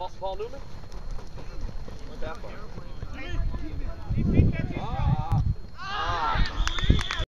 Paul, Paul Newman? Went that far.